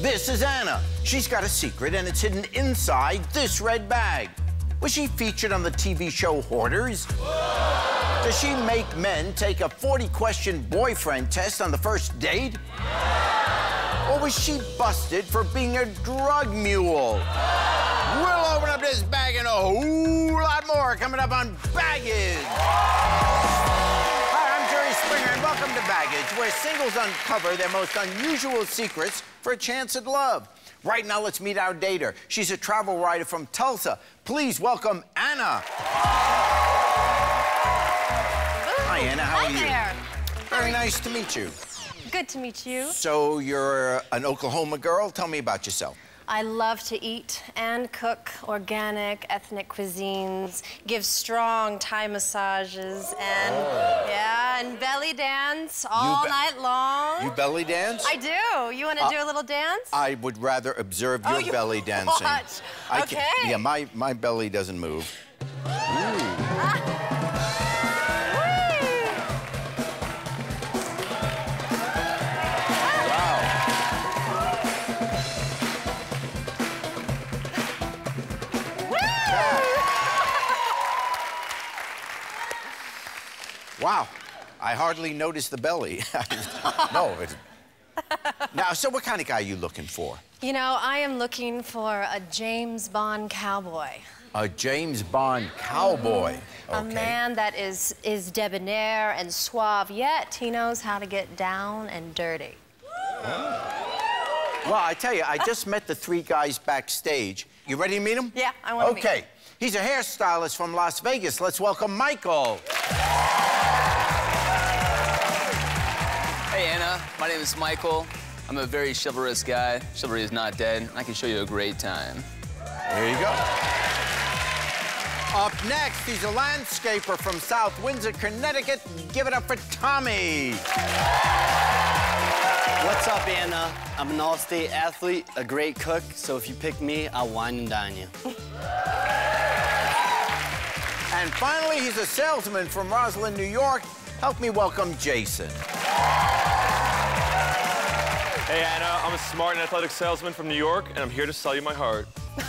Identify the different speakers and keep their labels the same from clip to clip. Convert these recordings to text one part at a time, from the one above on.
Speaker 1: This is Anna. She's got a secret, and it's hidden inside this red bag. Was she featured on the TV show Hoarders? Does she make men take a 40-question boyfriend test on the first date? Or was she busted for being a drug mule? We'll open up this bag and a whole lot more coming up on Baggage. Welcome to Baggage, where singles uncover their most unusual secrets for a chance at love. Right now, let's meet our dater. She's a travel writer from Tulsa. Please welcome Anna. Hi, Anna. How
Speaker 2: Hi
Speaker 1: are you?
Speaker 2: there.
Speaker 1: Very nice to meet you.
Speaker 2: Good to meet you.
Speaker 1: So you're an Oklahoma girl. Tell me about yourself.
Speaker 2: I love to eat and cook organic, ethnic cuisines, give strong Thai massages, and oh. yeah, and belly dance all night long.
Speaker 1: You belly dance?
Speaker 2: I do. You want to do a little dance?
Speaker 1: I would rather observe oh, your
Speaker 2: Oh, you
Speaker 1: belly dancing.
Speaker 2: watch.
Speaker 1: I
Speaker 2: Okay.
Speaker 1: Can, yeah, my, my belly doesn't move. Wow. I hardly noticed the belly. no. It... Now, so what kind of guy are you looking for?
Speaker 2: You know, I am looking for a James Bond cowboy.
Speaker 1: A James Bond cowboy.
Speaker 2: A
Speaker 1: Okay.
Speaker 2: man that is is debonair and suave, yet he knows how to get down and dirty.
Speaker 1: Well, I tell you, I just met the three guys backstage. You ready to meet them?
Speaker 2: Yeah, I wanna meet
Speaker 1: Okay. He's a hairstylist from Las Vegas. Let's welcome Michael.
Speaker 3: Name is Michael. I'm a very chivalrous guy. Chivalry is not dead. I can show you a great time.
Speaker 1: There you go. Up next, he's a landscaper from South Windsor, Connecticut. Give it up for Tommy.
Speaker 4: What's up, Anna? I'm an all-state athlete, a great cook, so if you pick me, I'll wine and dine you.
Speaker 1: And finally, he's a salesman from Roslyn, New York. Help me welcome Jason.
Speaker 5: Hey, Anna, I'm a smart and athletic salesman from New York, and I'm here to sell you my heart.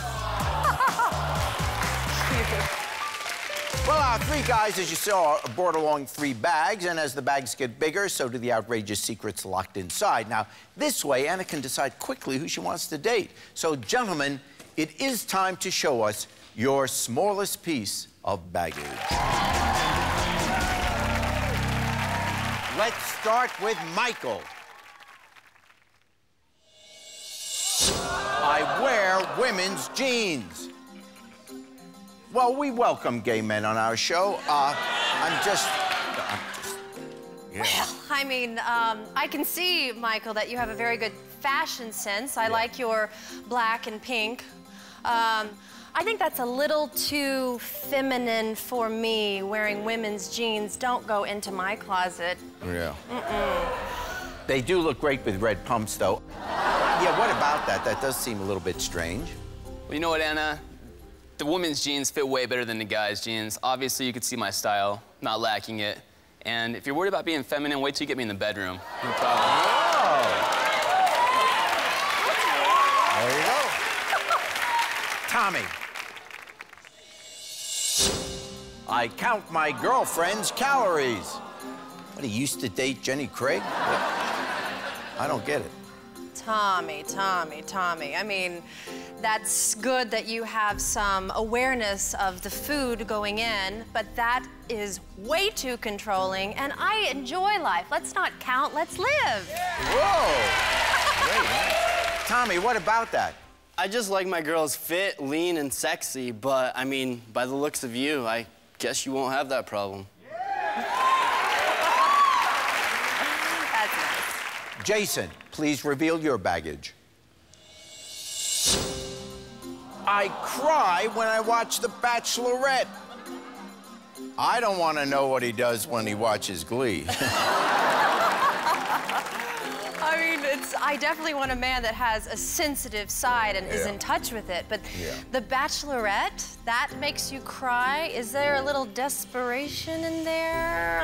Speaker 1: Well, our three guys, as you saw, brought along three bags, and as the bags get bigger, so do the outrageous secrets locked inside. Now, this way, Anna can decide quickly who she wants to date. So, gentlemen, it is time to show us your smallest piece of baggage. Let's start with Michael. I wear women's jeans. Well, we welcome gay men on our show. Uh, I'm just. Yeah.
Speaker 2: I mean, um, I can see, Michael, that you have a very good fashion sense. I like your black and pink. Um, I think that's a little too feminine for me, wearing women's jeans. Don't go into my closet.
Speaker 1: Yeah. They do look great with red pumps, though. Yeah, what about that? That does seem a little bit strange.
Speaker 3: Well, you know what, Anna? The women's jeans fit way better than the guys' jeans. Obviously, you could see my style, not lacking it. And if you're worried about being feminine, wait till you get me in the bedroom. No problem.
Speaker 1: There you go. Tommy. I count my girlfriend's calories. What, he used to date Jenny Craig? I don't get it.
Speaker 2: Tommy, Tommy, Tommy. I mean, that's good that you have some awareness of the food going in, but that is way too controlling, and I enjoy life. Let's not count, let's live.
Speaker 1: Whoa! Great, huh? Tommy, what about that?
Speaker 4: I just like my girls fit, lean, and sexy, but I mean, by the looks of you, I guess you won't have that problem.
Speaker 2: That's nice.
Speaker 1: Jason, please reveal your baggage. I cry when I watch The Bachelorette. I don't want to know what he does when he watches Glee.
Speaker 2: I mean, it's, I definitely want a man that has a sensitive side and is in touch with it, but
Speaker 1: Yeah.
Speaker 2: The Bachelorette, that makes you cry? Is there a little desperation in there?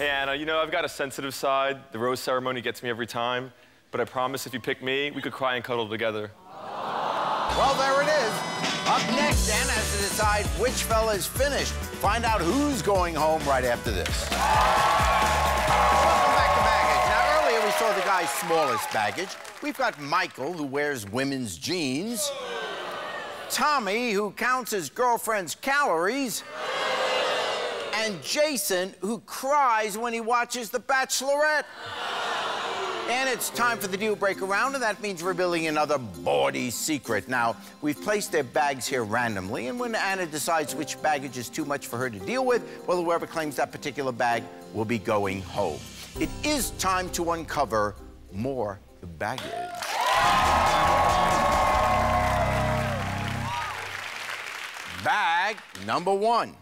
Speaker 5: Hey, Anna, you know, I've got a sensitive side. The rose ceremony gets me every time. but I promise if you pick me, we could cry and cuddle together.
Speaker 1: Well, there it is. Up next, Anna has to decide which fella is finished. Find out who's going home right after this. Welcome back to baggage. Now, earlier we saw the guy's smallest baggage. We've got Michael, who wears women's jeans. Tommy, who counts his girlfriend's calories. And Jason, who cries when he watches The Bachelorette. And it's time for the deal breaker round, and that means revealing another bawdy secret. Now, we've placed their bags here randomly, and when Anna decides which baggage is too much for her to deal with, well, whoever claims that particular bag will be going home. It is time to uncover more baggage. Bag number one.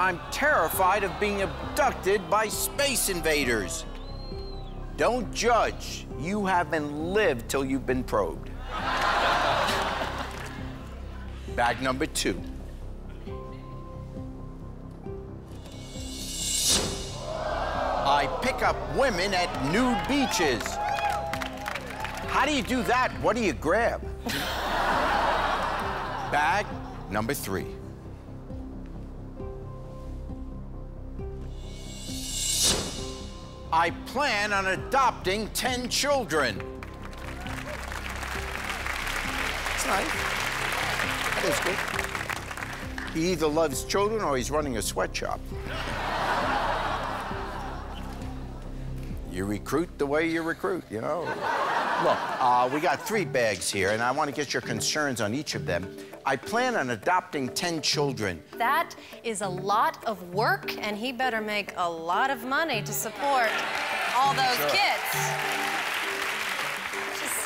Speaker 1: I'm terrified of being abducted by space invaders. Don't judge. You haven't lived till you've been probed. Bag number two. I pick up women at nude beaches. How do you do that? What do you grab? Bag number three. I plan on adopting 10 children. That's nice. That is good. He either loves children or he's running a sweatshop. you recruit the way you recruit, you know? Look, uh, we got three bags here, and I want to get your concerns on each of them. I plan on adopting 10 children.
Speaker 2: That is a lot of work, and he better make a lot of money to support all those
Speaker 1: Sure.
Speaker 2: kids.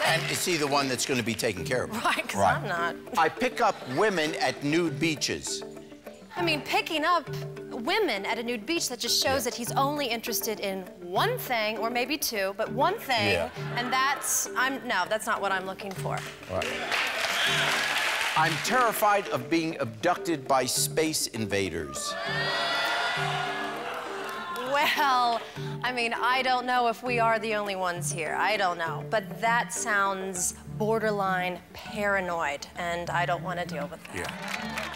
Speaker 1: And is he the one that's going to be taken care of?
Speaker 2: Right, 'cause I'm not.
Speaker 1: I pick up women at nude beaches.
Speaker 2: I mean, picking up women at a nude beach, that just shows that he's only interested in one thing, or maybe two, but one thing,
Speaker 1: Yeah.
Speaker 2: and that's, I'm, no, that's not what I'm looking for.
Speaker 1: I'm terrified of being abducted by space invaders.
Speaker 2: Well, I mean, I don't know if we are the only ones here. I don't know. But that sounds borderline paranoid, and I don't want to deal with that.
Speaker 1: Now,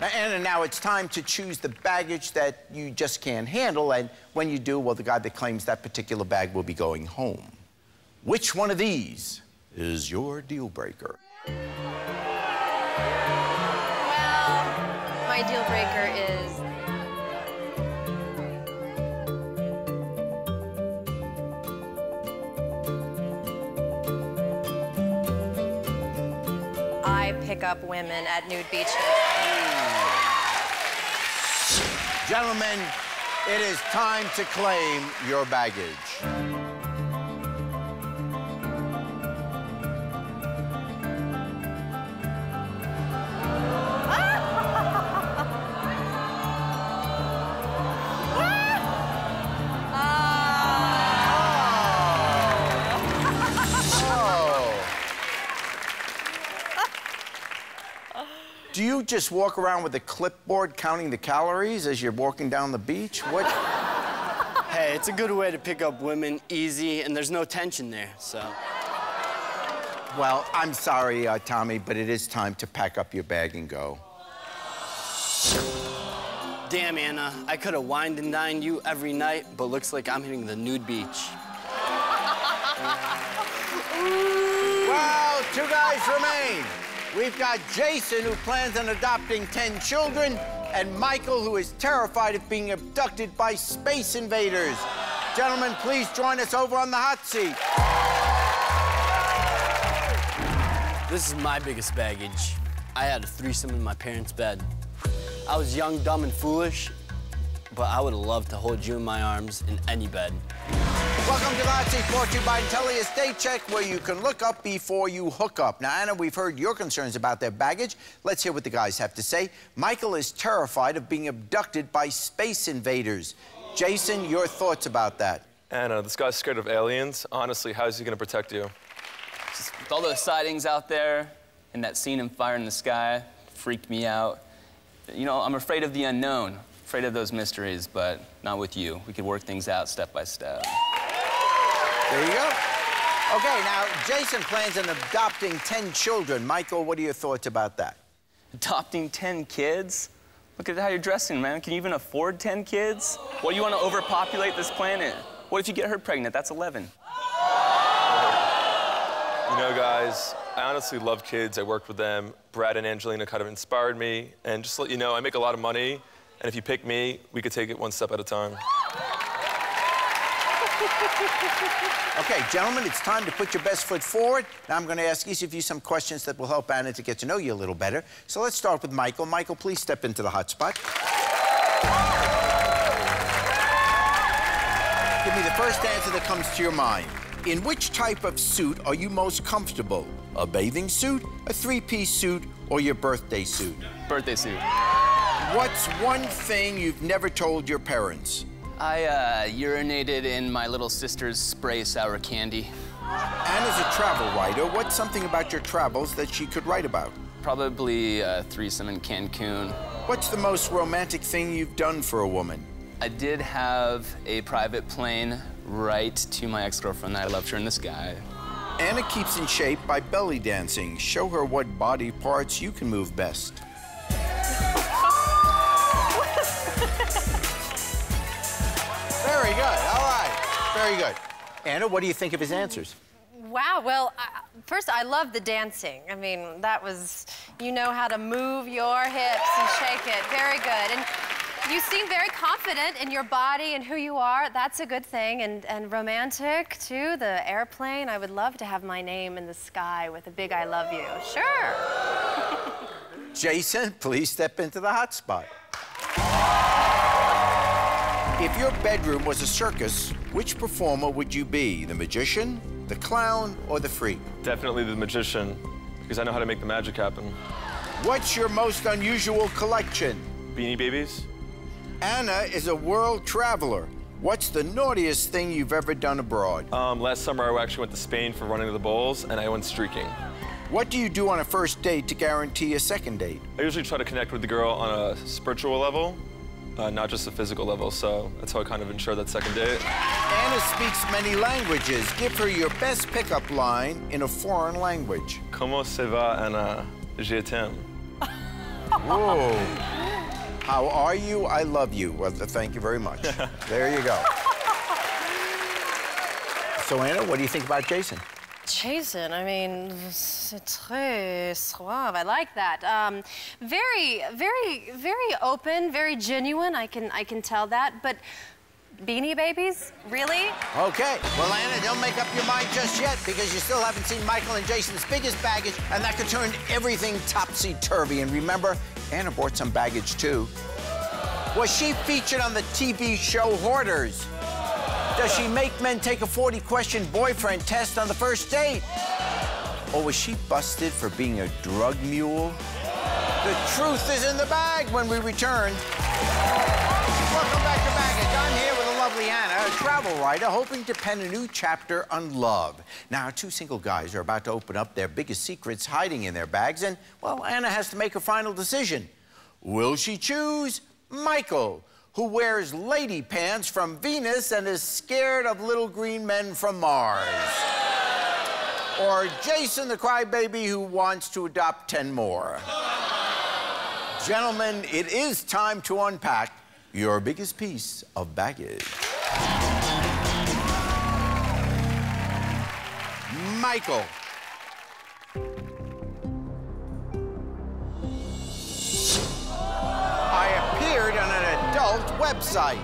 Speaker 1: Anna, now it's time to choose the baggage that you just can't handle, and when you do, well, the guy that claims that particular bag will be going home. Which one of these is your deal breaker?
Speaker 2: Well, my deal breaker is I pick up women at nude beaches. Mm.
Speaker 1: Gentlemen, it is time to claim your baggage. You just walk around with a clipboard counting the calories as you're walking down the beach? What?
Speaker 4: Hey, it's a good way to pick up women easy, and there's no tension there, so.
Speaker 1: Well, I'm sorry, uh, Tommy, but it is time to pack up your bag and go.
Speaker 4: Damn, Anna, I could have wined and dined you every night, but looks like I'm hitting the nude beach.
Speaker 1: Well, two guys remain. We've got Jason, who plans on adopting 10 children, and Michael, who is terrified of being abducted by space invaders. Gentlemen, please join us over on the hot seat.
Speaker 4: This is my biggest baggage. I had a threesome in my parents' bed. I was young, dumb, and foolish, but I would have loved to hold you in my arms in any bed.
Speaker 1: Welcome to the hot seat brought to you by Intelius Date Check, where you can look up before you hook up. Now, Anna, we've heard your concerns about their baggage. Let's hear what the guys have to say. Michael is terrified of being abducted by space invaders. Jason, your thoughts about that?
Speaker 5: Anna, this guy's scared of aliens. Honestly, how is he gonna protect you?
Speaker 3: Just with all those sightings out there and that scene in Fire in the Sky freaked me out. You know, I'm afraid of the unknown. afraid of those mysteries, but not with you. We could work things out step by step.
Speaker 1: There you go. Okay, now Jason plans on adopting 10 children. Michael, what are your thoughts about that?
Speaker 3: Adopting 10 kids? Look at how you're dressing, man. Can you even afford 10 kids? What, do you want to overpopulate this planet? What if you get her pregnant? That's 11.
Speaker 5: You know, guys, I honestly love kids. I worked with them. Brad and Angelina kind of inspired me. And just to let you know, I make a lot of money. And if you pick me, we could take it one step at a time.
Speaker 1: Okay, gentlemen, it's time to put your best foot forward. Now I'm going to ask each of you some questions that will help Anna to get to know you a little better. So let's start with Michael. Michael, please step into the hot spot. Give me the first answer that comes to your mind. In which type of suit are you most comfortable? A bathing suit, a three-piece suit, or your birthday suit?
Speaker 3: Birthday suit.
Speaker 1: What's one thing you've never told your parents?
Speaker 3: I uh, urinated in my little sister's spray sour candy.
Speaker 1: Anna's a travel writer. What's something about your travels that she could write about?
Speaker 3: Probably a threesome in Cancun.
Speaker 1: What's the most romantic thing you've done for a woman?
Speaker 3: I did have a private plane write to my ex-girlfriend that I left her in the sky.
Speaker 1: Anna keeps in shape by belly dancing. Show her what body parts you can move best. Very good. All right. Very good. Anna, what do you think of his answers?
Speaker 2: Wow, well, I, first, I love the dancing. I mean, that was, you know how to move your hips and shake it. Very good. And you seem very confident in your body and who you are. That's a good thing. And, and romantic, too. The airplane. I would love to have my name in the sky with a big I love you. Sure.
Speaker 1: Jason, please step into the hot spot. If your bedroom was a circus, which performer would you be? The magician, the clown, or the freak?
Speaker 5: Definitely the magician, because I know how to make the magic happen.
Speaker 1: What's your most unusual collection?
Speaker 5: Beanie Babies?
Speaker 1: Anna is a world traveler. What's the naughtiest thing you've ever done abroad?
Speaker 5: Um, last summer, I actually went to Spain for running the bulls, and I went streaking.
Speaker 1: What do you do on a first date to guarantee a second date?
Speaker 5: I usually try to connect with the girl on a spiritual level, uh, not just a physical level, so that's how I kind of ensure that second date.
Speaker 1: Anna speaks many languages. Give her your best pickup line in a foreign language.
Speaker 5: Comment ça va, Anna? Je t'aime.
Speaker 1: Whoa. How are you? I love you. Well, thank you very much. there you go. So, Anna, what do you think about Jason?
Speaker 2: Jason, I mean, c'est très suave. I like that. Um, very, very, very open, very genuine. I can, I can tell that. But Beanie Babies, really?
Speaker 1: Okay. Well, Anna, don't make up your mind just yet because you still haven't seen Michael and Jason's biggest baggage, and that could turn everything topsy-turvy. And remember, Anna brought some baggage, too. Was she featured on the TV show Hoarders? Does she make men take a 40-question boyfriend test on the first date? Or was she busted for being a drug mule? The truth is in the bag when we return. Welcome back to Baggage. I'm here with the lovely Anna, a travel writer, hoping to pen a new chapter on love. Now, two single guys are about to open up their biggest secrets hiding in their bags, and, well, Anna has to make a final decision. Will she choose Michael, who wears lady pants from Venus and is scared of little green men from Mars? Or Jason the crybaby who wants to adopt 10 more? Gentlemen, it is time to unpack your biggest piece of baggage. Michael. Website.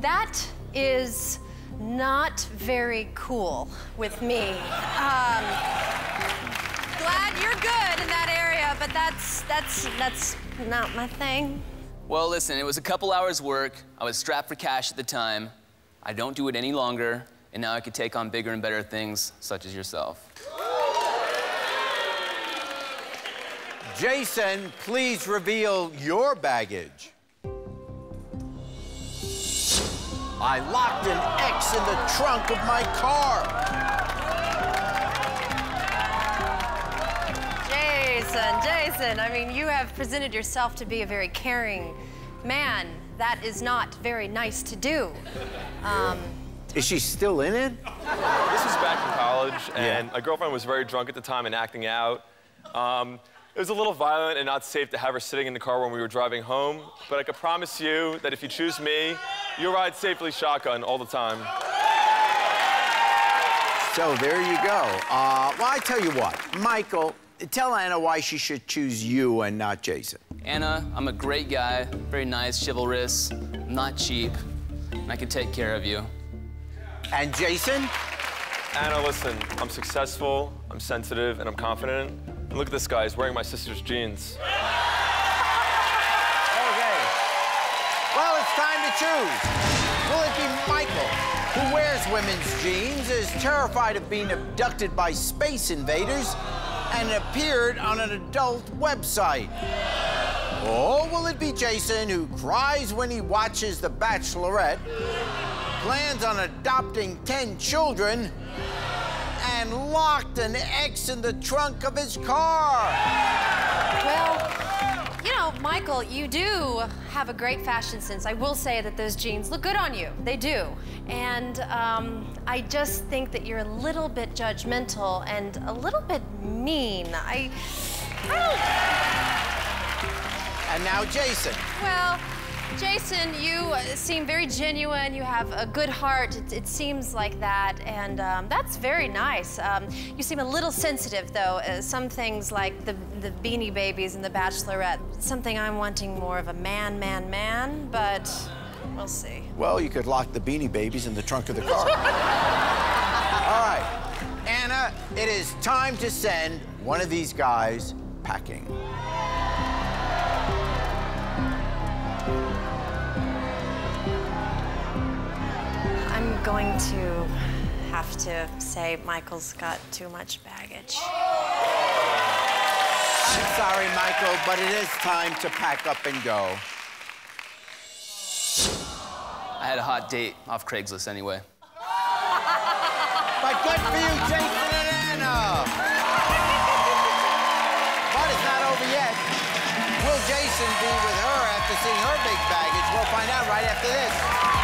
Speaker 2: That is not very cool with me. Um, glad you're good in that area, but that's that's that's not my thing.
Speaker 3: Well, listen, it was a couple hours work. I was strapped for cash at the time. I don't do it any longer, and now I could take on bigger and better things, such as yourself.
Speaker 1: Jason, please reveal your baggage. I locked an ex in the trunk of my car.
Speaker 2: Jason, Jason, I mean, you have presented yourself to be a very caring man. That is not very nice to do. Um,
Speaker 1: Is she still in it?
Speaker 5: This was back in college, and
Speaker 1: Yeah.
Speaker 5: my girlfriend was very drunk at the time and acting out. Um, it was a little violent and not safe to have her sitting in the car when we were driving home, but I can promise you that if you choose me, you'll ride safely shotgun all the time.
Speaker 1: So there you go. Uh, well, I tell you what, Michael, tell Anna why she should choose you and not Jason.
Speaker 3: Anna, I'm a great guy, very nice, chivalrous, not cheap, and I can take care of you.
Speaker 1: And Jason?
Speaker 5: Anna, listen, I'm successful, I'm sensitive, and I'm confident. And look at this guy, he's wearing my sister's jeans.
Speaker 1: Okay. Well, it's time to choose. Will it be Michael, who wears women's jeans, is terrified of being abducted by space invaders, and appeared on an adult website? Or will it be Jason, who cries when he watches The Bachelorette, plans on adopting 10 children, and locked an ex in the trunk of his car?
Speaker 2: well, you know, Michael, you do have a great fashion sense. I will say that those jeans look good on you. They do. And um, I just think that you're a little bit judgmental and a little bit mean. I, I
Speaker 1: And now Jason.
Speaker 2: well, Jason, you seem very genuine. You have a good heart. It, it seems like that, and um, that's very nice. Um, you seem a little sensitive, though. Uh, some things like the the Beanie Babies and the Bachelorette. Something I'm wanting more of a man, man, man. But we'll see.
Speaker 1: Well, you could lock the Beanie Babies in the trunk of the car. All right, Anna, it is time to send one of these guys packing.
Speaker 2: I'm going to have to say Michael's got too much baggage.
Speaker 1: I'm sorry, Michael, but it is time to pack up and go.
Speaker 3: I had a hot date off Craigslist anyway.
Speaker 1: But good for you, Jason and Anna. But it's not over yet. Will Jason be with her after seeing her big baggage? We'll find out right after this.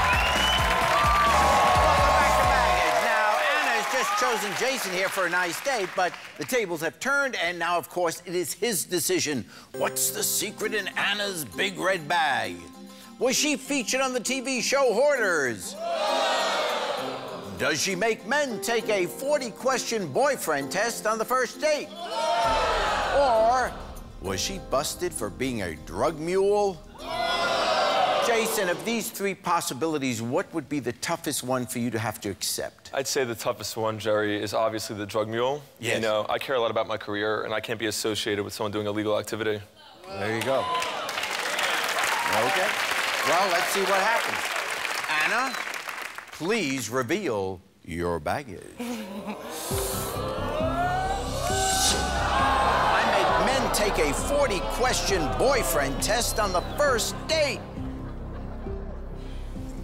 Speaker 1: Chosen Jason here for a nice date, but the tables have turned, and now, of course, it is his decision. What's the secret in Anna's big red bag? Was she featured on the TV show Hoarders? Does she make men take a 40 question boyfriend test on the first date? Or was she busted for being a drug mule? Jason, of these three possibilities, what would be the toughest one for you to have to accept?
Speaker 5: I'd say the toughest one, Jerry, is obviously the drug mule.
Speaker 1: Yes.
Speaker 5: You know, I care a lot about my career, and I can't be associated with someone doing illegal activity.
Speaker 1: There you go. Okay. Well, let's see what happens. Anna, please reveal your baggage. I make men take a 40 question boyfriend test on the first date.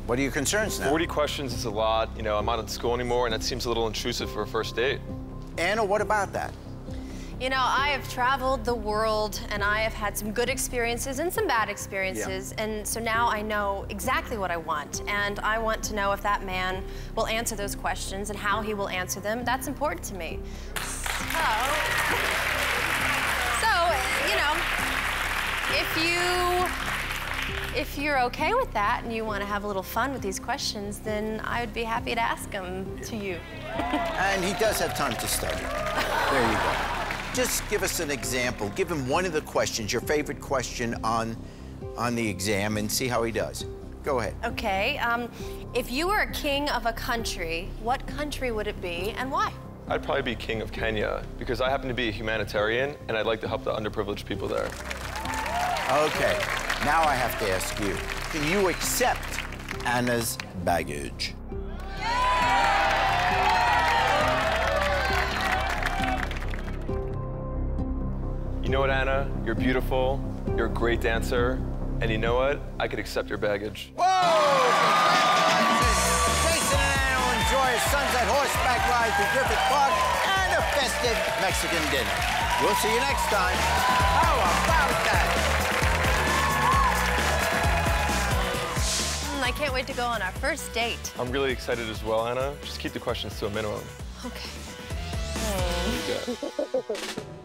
Speaker 1: What are your concerns now?
Speaker 5: 40 questions is a lot. You know, I'm not in school anymore, and that seems a little intrusive for a first date.
Speaker 1: Anna, what about that?
Speaker 2: You know, I have traveled the world and I have had some good experiences and some bad experiences. Yeah. And so now I know exactly what I want. And I want to know if that man will answer those questions and how he will answer them. That's important to me. So, so you know, if you if you're okay with that and you want to have a little fun with these questions, then I would be happy to ask them to you.
Speaker 1: And he does have time to study. There you go. Just give us an example. Give him one of the questions, your favorite question on, on the exam, and see how he does. Go ahead.
Speaker 2: Okay, um, if you were a king of a country, what country would it be and why?
Speaker 5: I'd probably be king of Kenya because I happen to be a humanitarian, and I'd like to help the underprivileged people there.
Speaker 1: Okay, now I have to ask you can you accept Anna's baggage?
Speaker 5: You know what, Anna? You're beautiful, you're a great dancer, and you know what? I could accept your baggage.
Speaker 1: Whoa! Congratulations! Jason and Anna will enjoy a sunset horseback ride through Griffith Park and a festive Mexican dinner. We'll see you next time. How about that?
Speaker 2: I can't wait to go on our first date.
Speaker 5: I'm really excited as well, Anna. Just keep the questions to a minimum.
Speaker 2: Okay.
Speaker 5: Yeah.